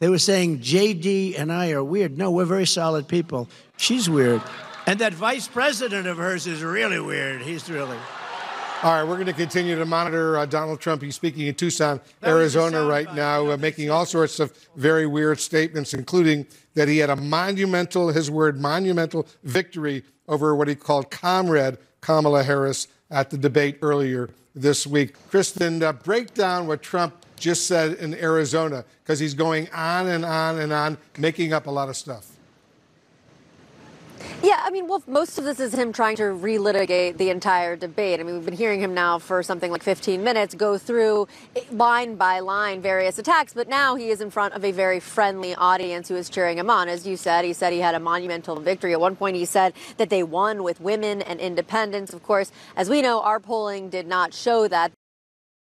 They were saying JD and I are weird. No, we're very solid people. She's weird. And that vice president of hers is really weird. He's really. All right, we're going to continue to monitor uh, Donald Trump. He's speaking in Tucson, Arizona right now, uh, making all sorts of very weird statements, including that he had a monumental, his word, monumental victory over what he called comrade Kamala Harris at the debate earlier this week. Kristen, uh, break down what Trump just said in Arizona, because he's going on and on and on, making up a lot of stuff. Yeah, I mean, well, most of this is him trying to relitigate the entire debate. I mean, we've been hearing him now for something like 15 minutes go through eh, line by line various attacks, but now he is in front of a very friendly audience who is cheering him on. As you said, he said he had a monumental victory. At one point, he said that they won with women and independents. Of course, as we know, our polling did not show that.